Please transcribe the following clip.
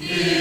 Yeah.